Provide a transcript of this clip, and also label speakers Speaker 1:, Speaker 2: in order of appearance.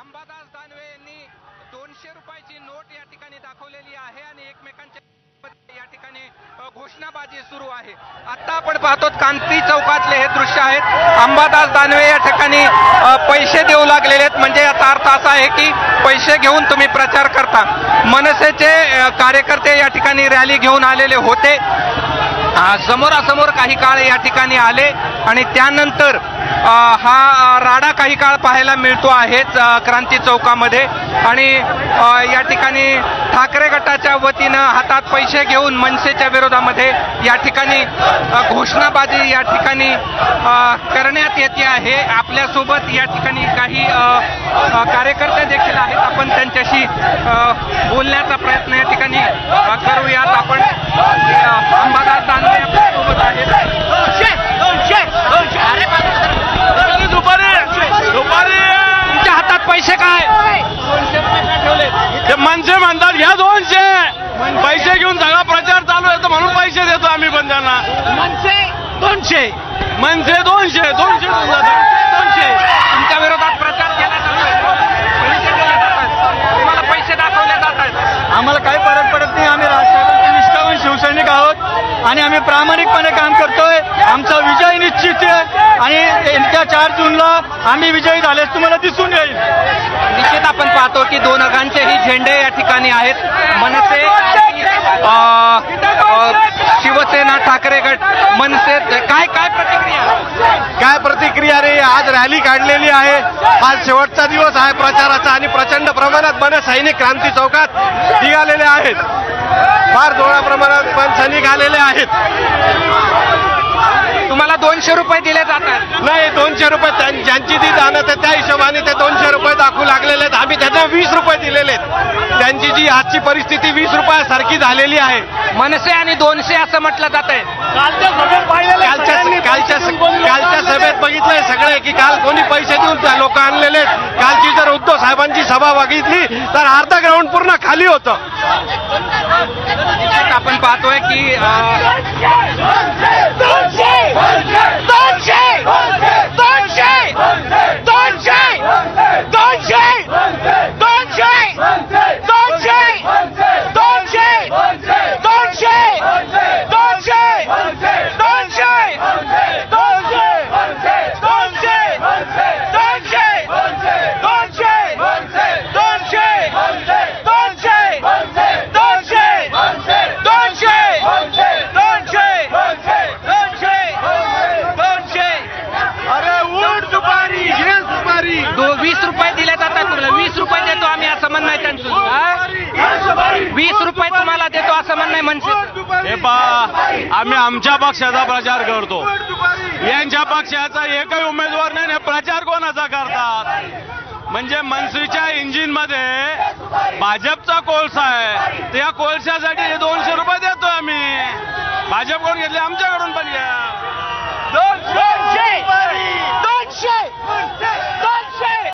Speaker 1: अंबादास दानवे यांनी दोनशे रुपयाची नोट या ठिकाणी दाखवलेली आहे आणि एकमेकांच्या या ठिकाणी घोषणाबाजी सुरू आहे. आता आपण पाहतो कांती चौकातले हे दृश्य आहेत. अंबादास दानवे या ठिकाणी पैसे देऊ लागलेले आहेत. म्हणजे याचा अर्थ असा आहे की पैसे घेऊन तुम्ही प्रचार करता. मनसेचे कार्यकर्ते या ठिकाणी रॅली घेऊन आलेले होते. समोरासमोर काही काळ या ठिकाणी आले आणि त्यानंतर हा राडा काही काळ पाहायला मिळतो आहेच क्रांती चौकामध्ये. आणि या ठिकाणी ठाकरे गटाच्या वतीनं हातात पैसे घेऊन मनसेच्या विरोधामध्ये या ठिकाणी घोषणाबाजी या ठिकाणी करण्यात येते आहे. आपल्यासोबत या ठिकाणी काही कार्यकर्ते देखील आहेत. आपण त्यांच्याशी बोलण्याचा प्रयत्न या ठिकाणी करूयात. आपण अ, अंबादास दानवे आपल्यासोबत आहेत
Speaker 2: दुपारी दुपारी
Speaker 1: तुमच्या हातात पैसे काय
Speaker 2: ते मनसे म्हणतात घ्या दोनशे पैसे घेऊन सगळा प्रचार चालू आहे तर म्हणून पैसे देतो आम्ही पण त्यांना.
Speaker 1: मनसे दोनशे.
Speaker 2: मनसे दोनशे दोनशे दोनशे.
Speaker 1: तुमच्या विरोधात प्रचार केला जातोय. पैसे दिले जातात तुम्हाला पैसे दाखवले जात आहेत.
Speaker 3: आम्हाला काही फरक पडत नाही. आम्ही राजकारणाचे निष्ठावून शिवसैनिक आहोत आणि आम्ही प्रामाणिकपणे काम करतोय. आमचा विजय निश्चित आहे. आणि येत्या चार जूनला आम्ही विजयी झाल्यास तुम्हाला दिसून येईल.
Speaker 1: निश्चित आपण पाहतो की दोन अगांचेही झेंडे या ठिकाणी आहेत. मनसे शिवसेना ठाकरे गट. मनसे काय काय प्रतिक्रिया?
Speaker 2: काय प्रतिक्रिया रे? आज रॅली काढलेली आहे. आज शेवटचा दिवस आहे प्रचाराचा आणि प्रचंड प्रमाणात मन सैनिक क्रांती चौकात निघालेले आहेत. फार जोड्या प्रमाणात मन सैनिक आलेले आहेत.
Speaker 1: तुम्हाला दोनशे रुपये दिले जातात.
Speaker 2: नाही दोनशे रुपये त्यां- ज्यांची ती दानत आहे त्या हिशोबाने ते दोनशे रुपये दाखवू लागलेले आहेत. आम्ही त्यांना वीस रुपये दिलेले आहेत. त्यांची जी आजची परिस्थिती वीस रुपयासारखी झालेली आहे.
Speaker 1: मनसे आणि दोनशे असं म्हटलं जात आहे
Speaker 2: कालच्या सभेत बघितलंय सगळे की काल कोणी पैसे देऊन त्या लोक आणलेले आहेत. कालची जर उद्धव साहेबांची सभा बघितली तर अर्धा ग्राउंड पूर्ण खाली होतं.
Speaker 1: आपण पाहतोय की दो वीस रुपये दिले जातात तुला. वीस रुपये देतो आम्ही असं म्हणणं आहे त्यांचं. हा? वीस रुपये तुम्हाला देतो असं म्हणणं आहे मनसे.
Speaker 2: हे पा आम्ही आमच्या पक्षाचा प्रचार करतो. यांच्या पक्षाचा एकही उमेदवार नाही प्रचार कोणाचा करतात? म्हणजे मनसेच्या इंजिनमध्ये भाजपचा कोळसा आहे. त्या कोळशासाठी हे दोनशे रुपये देतो आम्ही. भाजपकडून घेतले? आमच्याकडून